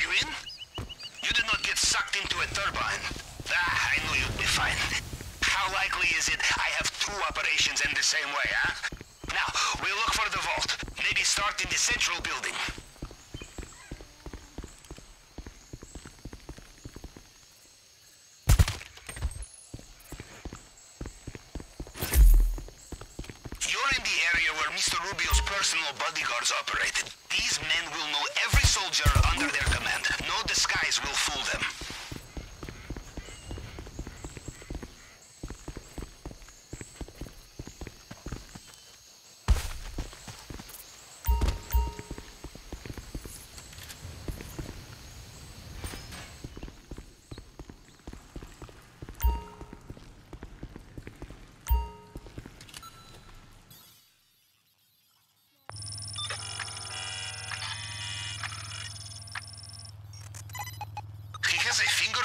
you in? You did not get sucked into a turbine. Ah, I knew you'd be fine. How likely is it I have two operations in the same way, huh? Now, we'll look for the vault. Maybe start in the central building. You're in the area Mr. Rubio's personal bodyguards operated. These men will know every soldier under their command. No disguise will fool them.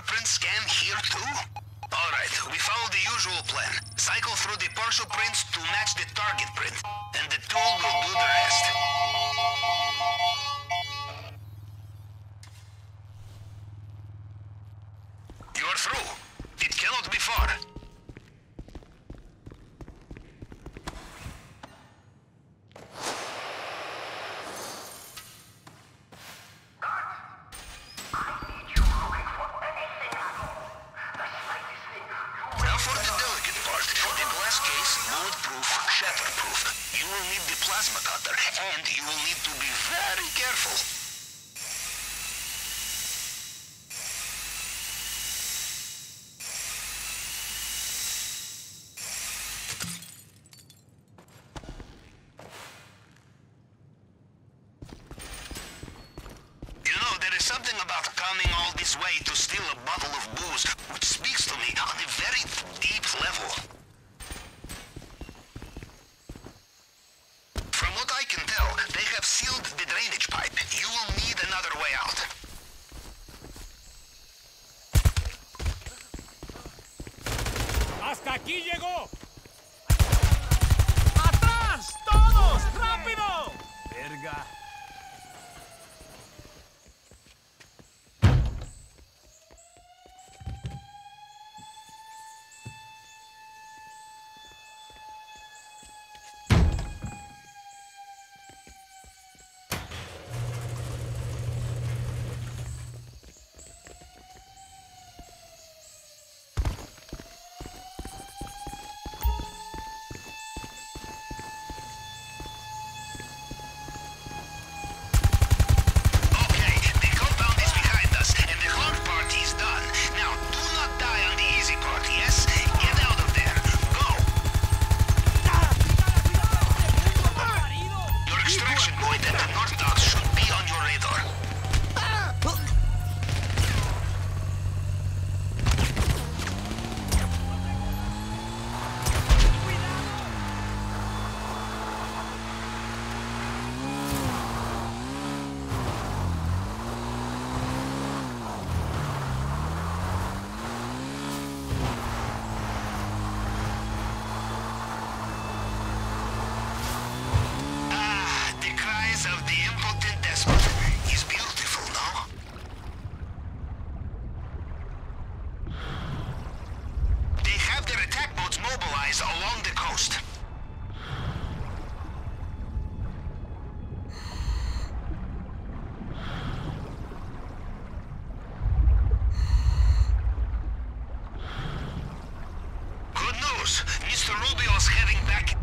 Fingerprint scan here too? Alright, we follow the usual plan. Cycle through the partial prints to match the target print. And the tool will do the rest. Shatterproof. You will need the plasma cutter, and you will need to be very careful. You know, there is something about coming all this way to steal a bottle of booze, which speaks to me on a very deep level. Aquí llegó! ¡Atrás! ¡Todos! ¡Rápido! Verga. Mr. Rubio's heading back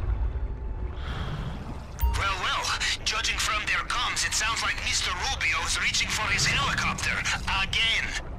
well, well, judging from their comms, it sounds like Mr. Rubio is reaching for his helicopter. Again.